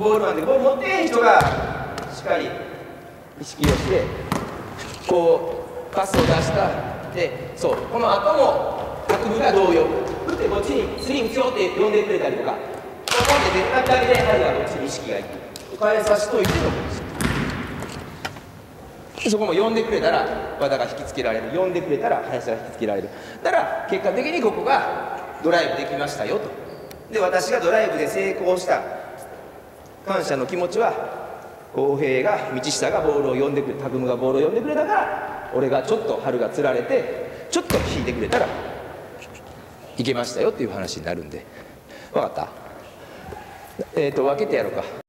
ボールマンでボール持ってへん人がしっかり意識をしてこうパスを出した。でそうこの後も拓部が同様打ってこっちにスリー打つよって呼んでくれたりとかポンって絶対だけで春がこっちに意識がいく。変えさしといてのそこも呼んでくれたら和田が引きつけられる呼んでくれたら林が引きつけられる。だから結果的にここがドライブできましたよと。で私がドライブで成功した。感謝の気持ちは公平が道下がボールを呼んでくれ拓夢がボールを呼んでくれたから俺がちょっと春がつられてちょっと引いてくれたらいけましたよっていう話になるんで。分かった？えっ、ー、と分けてやろうか。